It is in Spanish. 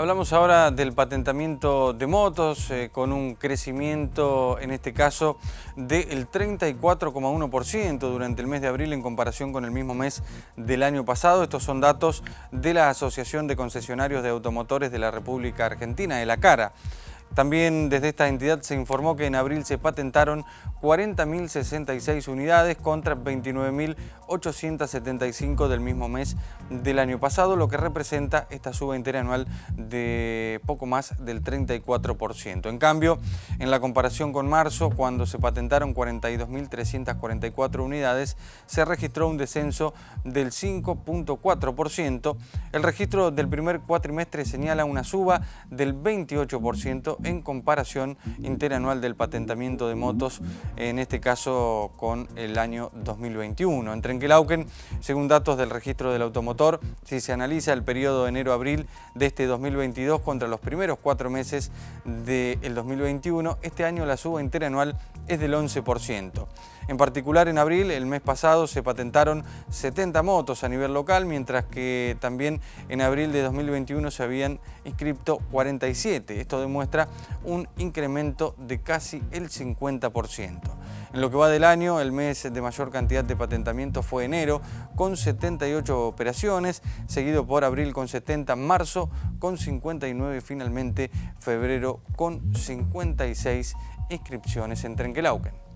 Hablamos ahora del patentamiento de motos eh, con un crecimiento, en este caso, del 34,1% durante el mes de abril en comparación con el mismo mes del año pasado. Estos son datos de la Asociación de Concesionarios de Automotores de la República Argentina, de la CARA. También desde esta entidad se informó que en abril se patentaron 40.066 unidades contra 29.875 del mismo mes del año pasado, lo que representa esta suba interanual de poco más del 34%. En cambio, en la comparación con marzo, cuando se patentaron 42.344 unidades, se registró un descenso del 5.4%. El registro del primer cuatrimestre señala una suba del 28% en comparación interanual del patentamiento de motos, en este caso con el año 2021. En Trenquelauquen, según datos del registro del automotor, si se analiza el periodo enero-abril de este 2022 contra los primeros cuatro meses del 2021, este año la suba interanual es del 11%. En particular en abril, el mes pasado, se patentaron 70 motos a nivel local, mientras que también en abril de 2021 se habían inscrito 47. Esto demuestra un incremento de casi el 50%. En lo que va del año, el mes de mayor cantidad de patentamientos fue enero, con 78 operaciones, seguido por abril con 70, marzo con 59 y finalmente febrero con 56 inscripciones en Trenquelauquen.